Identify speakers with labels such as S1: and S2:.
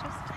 S1: just